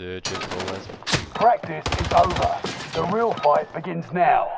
Surgical. Practice is over. The real fight begins now.